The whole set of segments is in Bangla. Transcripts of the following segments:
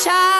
deixar.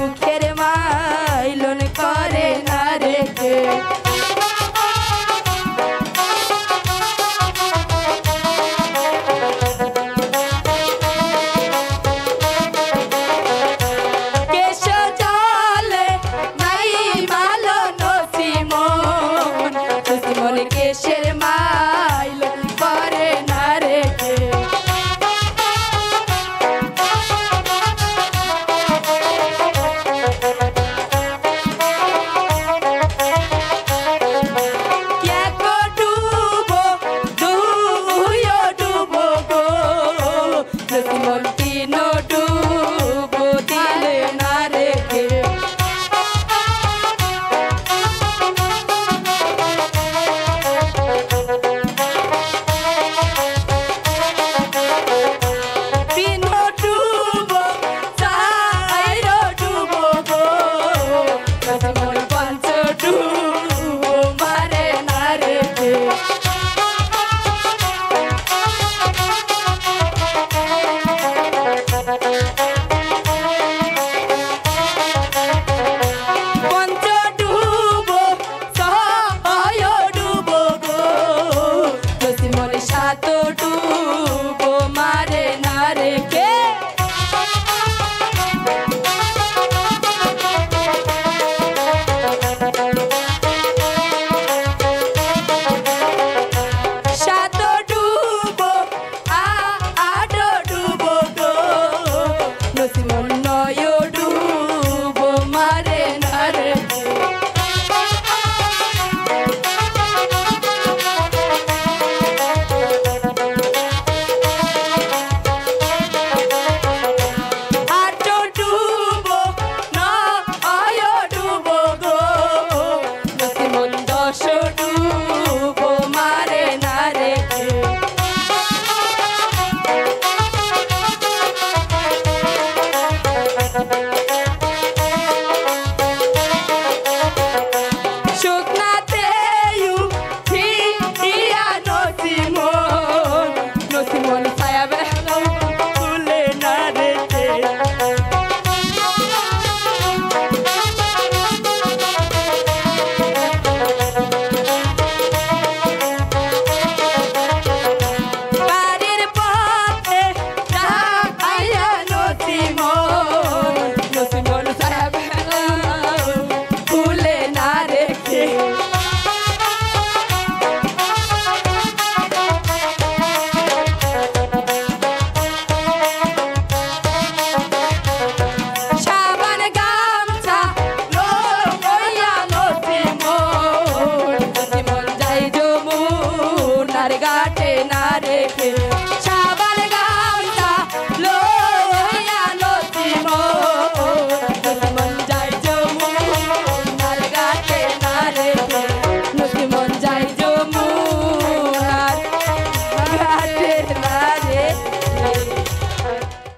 মুখের মাইলন করে না রেখে। Hey. pills.